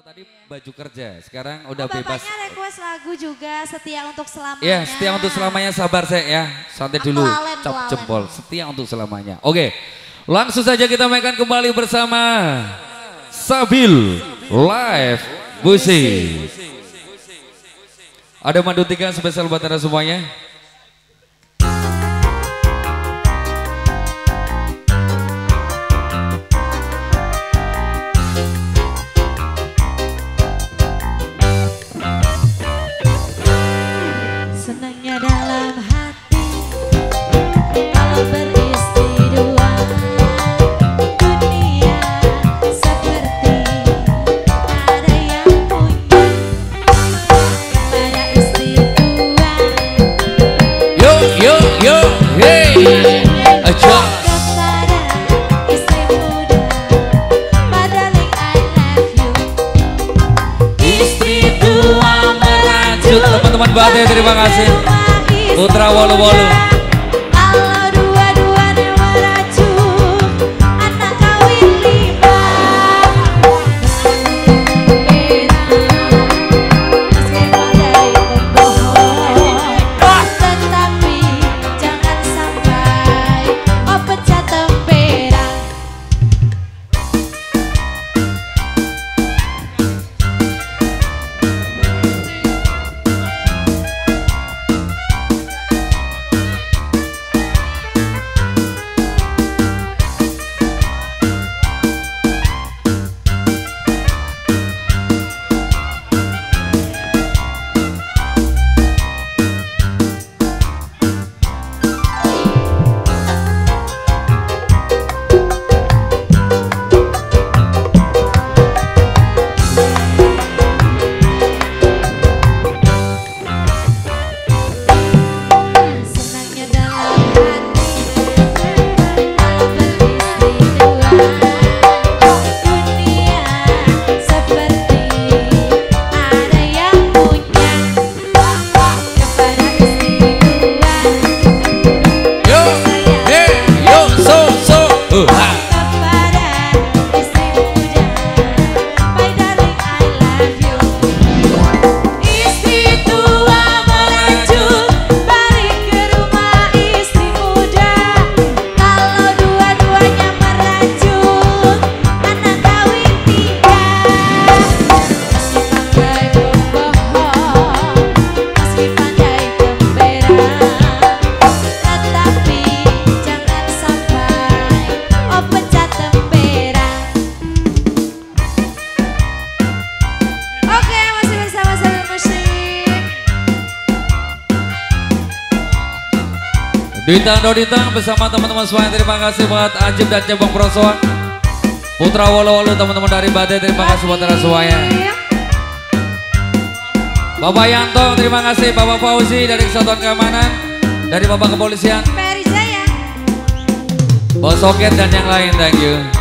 Kalau tadi baju kerja, sekarang udah oh, bebas. Bapaknya request lagu juga setia untuk selamanya. Ya, setia untuk selamanya sabar saya ya. Santai dulu, Kelalen, cap jempol. Setia untuk selamanya. Oke, langsung saja kita mainkan kembali bersama Sabil Live Musik. Ada mandu tiga spesial buat anda semuanya. Merajut Teman-teman Bate terima kasih. Putra Wolu Wolu Dintang Dodintang bersama teman-teman semuanya terima kasih buat Ajib dan Cebong Prosoan Putra Wolo Wolo teman-teman dari Bate terima kasih buat anda semuanya. Bapak Yanto terima kasih. Bapak Fauzi dari Kesatuan Keamanan dari Bapak Kepolisian. Bos Soket dan yang lain thank you